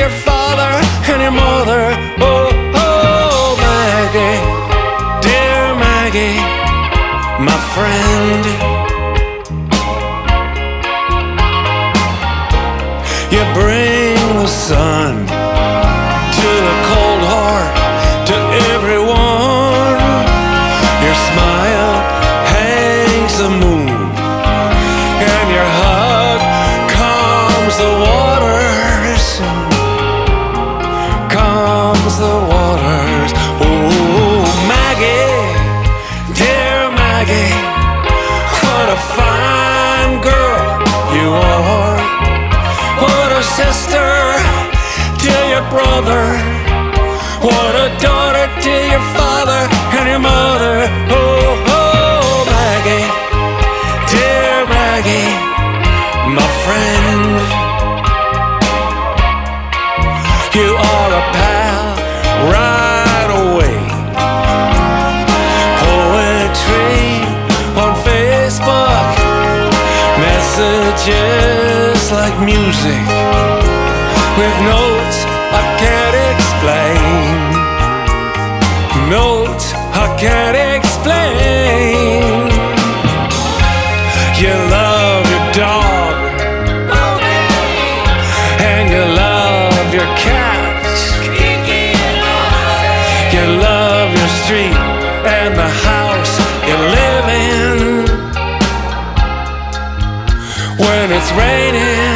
your father and your mother. Oh, oh, Maggie, dear Maggie, my friend. You bring the sun to the cold heart, to everyone. Your smile hangs the moon, and your hug calms the waters. Brother. What a daughter to your father and your mother. Oh, oh, Maggie, dear Maggie, my friend. You are a pal right away. Poetry on Facebook, messages like music with notes I can't explain. Notes I can't explain. You love your dog and you love your cats. You love your street and the house you live in. When it's raining,